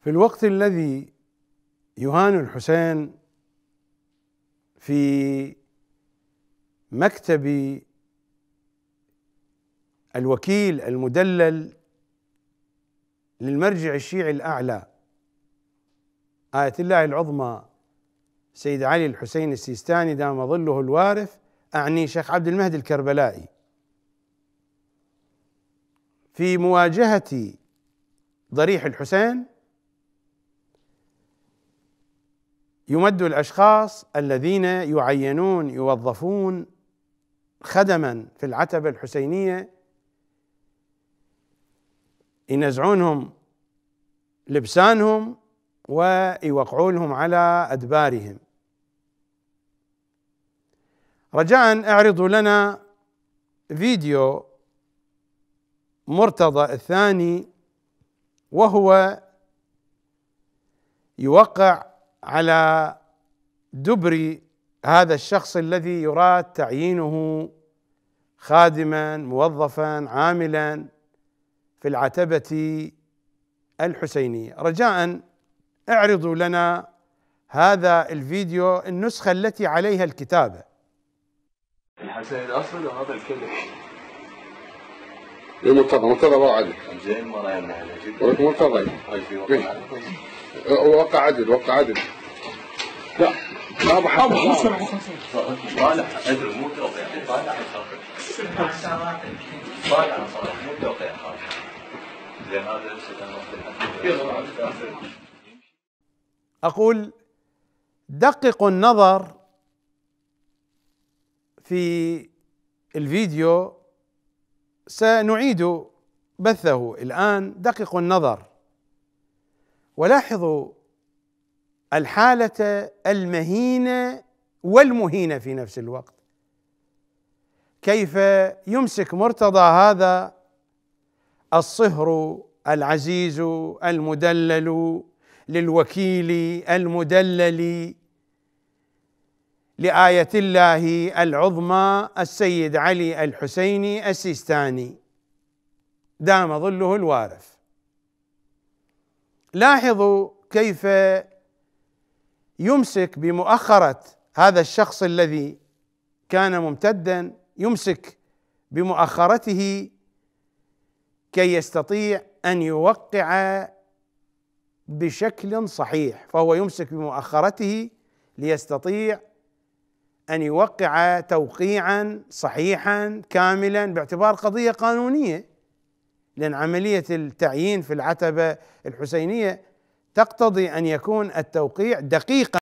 في الوقت الذي يهان الحسين في مكتب الوكيل المدلل للمرجع الشيعي الأعلى آية الله العظمى سيد علي الحسين السيستاني دام ظله الوارث أعني شيخ عبد المهدي الكربلائي. في مواجهة ضريح الحسين يمد الأشخاص الذين يعينون يوظفون خدما في العتبة الحسينية ينزعونهم لبسانهم ويوقعوا لهم على أدبارهم. رجاء أعرضوا لنا فيديو مرتضى الثاني وهو يوقع على دبر هذا الشخص الذي يراد تعيينه خادما موظفا عاملا في العتبة الحسينية. رجاء اعرضوا لنا هذا الفيديو النسخة التي عليها الكتابة الحسن الأصل وهذا الكلب المرتضى مرتضى وعدل زين مرتضى وقت وقع عدل وقع عدل. لا ما أبو حسن صالح أدري مو توقيع. صالح صالح مو توقيع زين هذا أقول دققوا النظر في الفيديو. سنعيد بثه الآن. دققوا النظر. ولاحظوا الحالة المهينة والمهينة في نفس الوقت. كيف يمسك مرتضى هذا؟ الصهر العزيز المدلل للوكيل المدلل لآية الله العظمى السيد علي الحسيني السيستاني. دام ظله الوارث. لاحظوا كيف يمسك بمؤخرة هذا الشخص الذي كان ممتدا يمسك بمؤخرته كي يستطيع أن يوقع بشكل صحيح فهو يمسك بمؤخرته ليستطيع أن يوقع توقيعا صحيحا كاملا باعتبار قضية قانونية. لأن عملية التعيين في العتبة الحسينية تقتضي أن يكون التوقيع دقيقا.